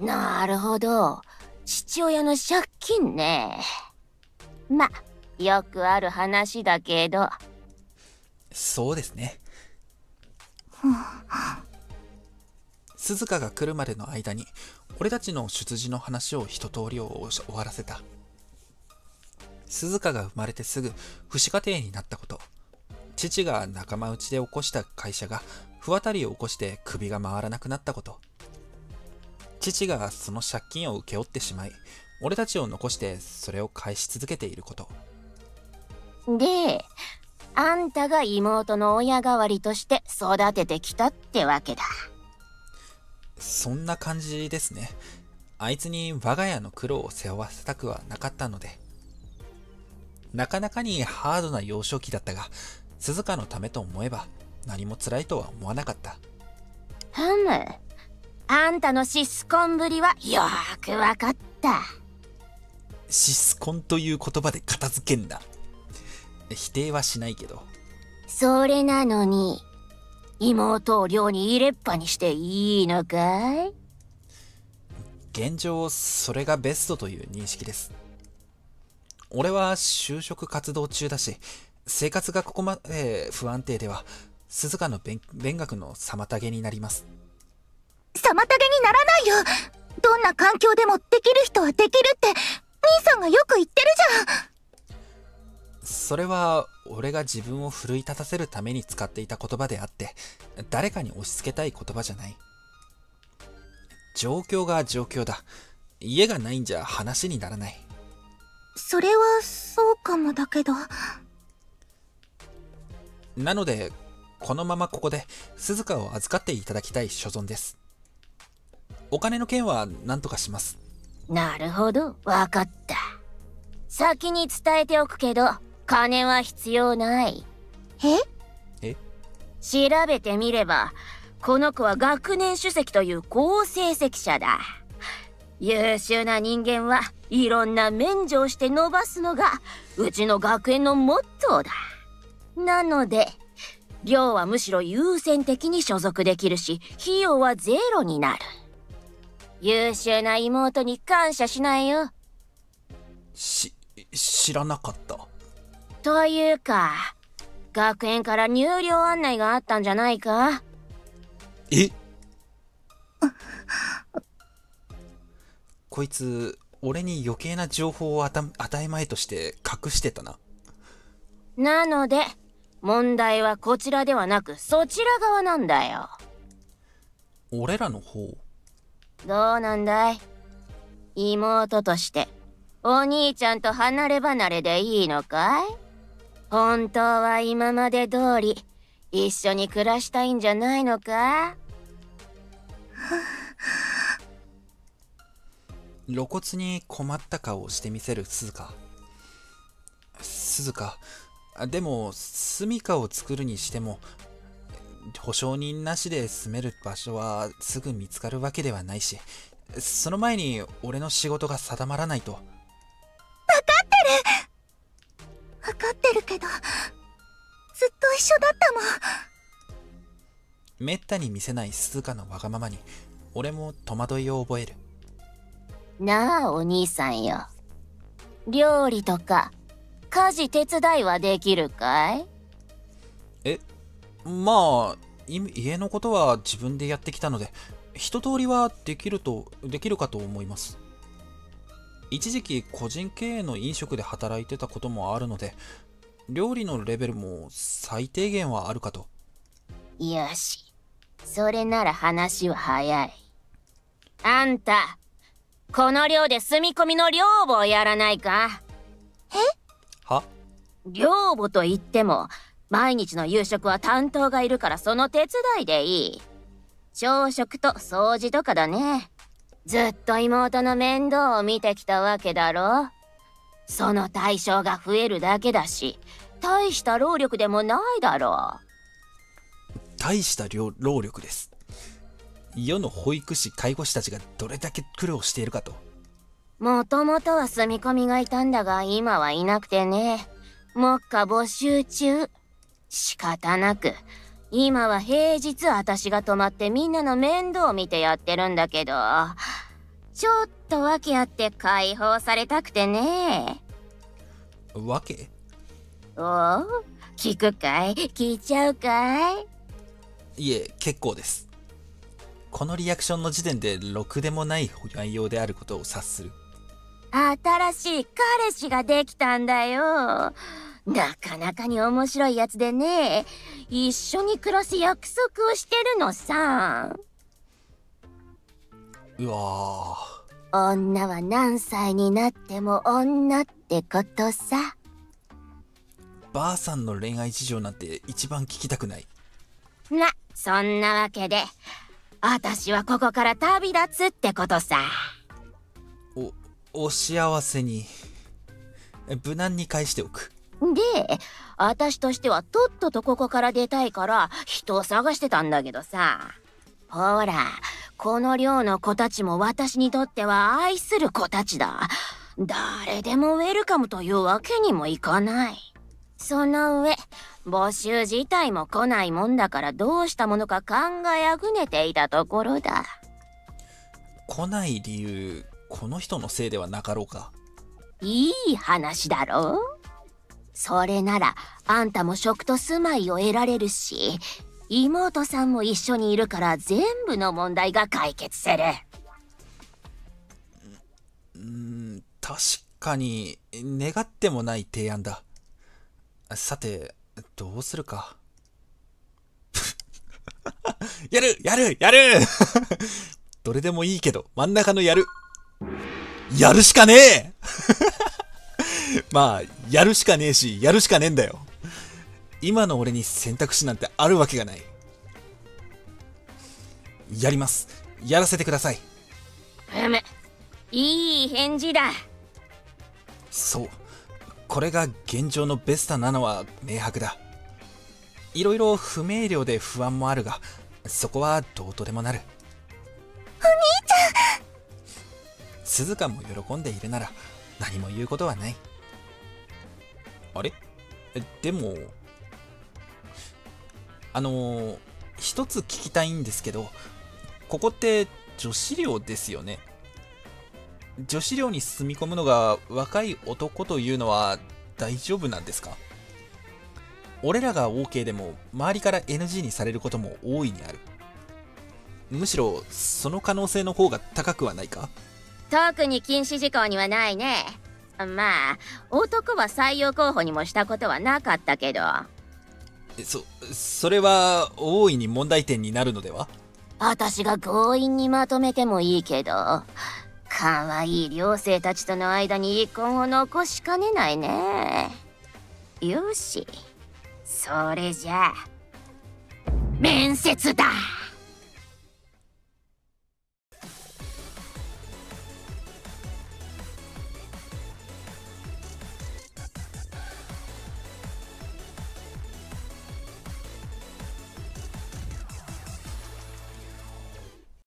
なるほど。父親の借金ね。まよくある話だけど。そうですね。鈴鹿が来るまでの間に俺たちの出自の話を一通りを終わらせた。鈴鹿が生まれてすぐ父子家庭になったこと。父が仲間内で起こした会社が不渡りを起こして首が回らなくなったこと父がその借金を請け負ってしまい俺たちを残してそれを返し続けていること。であんたが妹の親代わりとして育ててきたってわけだ。そんな感じですね。あいつに我が家の苦労を背負わせたくはなかったので。なかなかにハードな幼少期だったが鈴鹿のためと思えば何も辛いとは思わなかった。ふむあんたのシスコンぶりはよーくわかった。シスコンという言葉で片付けんな否定はしないけど。それなのに妹を寮に入れっぱにしていいのかい？現状それがベストという認識です。俺は就職活動中だし生活がここまで不安定では鈴鹿の勉勉学の妨げになります妨げにならないよ。どんな環境でもできる人はできるって兄さんがよく言ってるじゃん。それは俺が自分を奮い立たせるために使っていた言葉であって誰かに押し付けたい言葉じゃない。状況が状況だ。家がないんじゃ話にならない。それはそうかもだけど。なのでこのままここで鈴鹿を預かっていただきたい所存ですお金の件は何とかします。なるほど。わかった。先に伝えておくけど金は必要ない。え？え？調べてみればこの子は学年主席という好成績者だ。優秀な人間はいろんな免除をして伸ばすのがうちの学園のモットーだ。なので寮はむしろ優先的に所属できるし費用はゼロになる優秀な妹に感謝しないよ。し知らなかった。というか学園から入寮案内があったんじゃないか？え？こいつ俺に余計な情報を与与えまいとして隠してたな。なので問題はこちらではなくそちら側なんだよ。俺らの方？どうなんだい？妹として。お兄ちゃんと離れ離れでいいのかい？本当は今まで通り一緒に暮らしたいんじゃないのか？露骨に困った顔をしてみせる鈴鹿。鈴鹿。でも住処を作るにしても保証人なしで住める場所はすぐ見つかるわけではないしその前に俺の仕事が定まらないと。分かってる。分かってるけどずっと一緒だったもん。めったに見せない鈴鹿のわがままに俺も戸惑いを覚える。なあお兄さんよ。料理とか家事手伝いはできるかい？えまあい家のことは自分でやってきたので一通りはできるとできるかと思います。一時期個人経営の飲食で働いてたこともあるので料理のレベルも最低限はあるかと。よし。それなら話は早い。あんたこの寮で住み込みの寮母をやらないか？は？寮母と言っても毎日の夕食は担当がいるからその手伝いでいい。朝食と掃除とかだね。ずっと妹の面倒を見てきたわけだろ。その対象が増えるだけだし大した労力でもないだろ。大した労労力です。世の保育士介護士たちがどれだけ苦労しているかと。うもともとは住み込みがいたんだが今はいなくてね。目下募集中仕方なく。今は平日私が泊まってみんなの面倒を見てやってるんだけど。ちょっと訳あって解放されたくてね。わけ？おお聞くかい？聞いちゃうかい？いえ結構です。このリアクションの時点でろくでもない内容であることを察する。新しい彼氏ができたんだよなかなかに面白いやつでね。一緒に暮らす約束をしてるのさ。うわ女は何歳になっても女ってことさ。ばあさんの恋愛事情なんて一番聞きたくない。なそんなわけで。私はここから旅立つってことさ。おお幸せに。無難に返しておくで私としてはとっととここから出たいから人を探してたんだけどさ。ほらこの寮の子たちも私にとっては愛する子たちだ。誰でもウェルカムというわけにもいかない。その上募集自体も来ないもんだからどうしたものか考えあぐねていたところだ。来ない理由この人のせいではなかろうか。いい話だろそれならあんたも食と住まいを得られるし妹さんも一緒にいるから全部の問題が解決する。うん確かに願ってもない提案だ。さてどうするか。やるやるやる! どれでもいいけど真ん中のやる。やるしかねえ! まあやるしかねえしやるしかねえんだよ。今の俺に選択肢なんてあるわけがない。やります。やらせてください。ふむいい返事だ。そう。これが現状のベスタなのは明白だ。いろいろ不明瞭で不安もあるがそこはどうとでもなる。お兄ちゃん。鈴鹿も喜んでいるなら何も言うことはないあれ？えでもあのー一つ聞きたいんですけどここって女子寮ですよね。女子寮に住み込むのが若い男というのは大丈夫なんですか？俺らが OK でも周りから NG にされることも大いにある。むしろその可能性の方が高くはないか？特に禁止事項にはないね。まあ男は採用候補にもしたことはなかったけど。えそそれは大いに問題点になるのでは？私が強引にまとめてもいいけど可愛い寮生たちとの間に遺恨を残しかねないね。よし。それじゃあ面接だ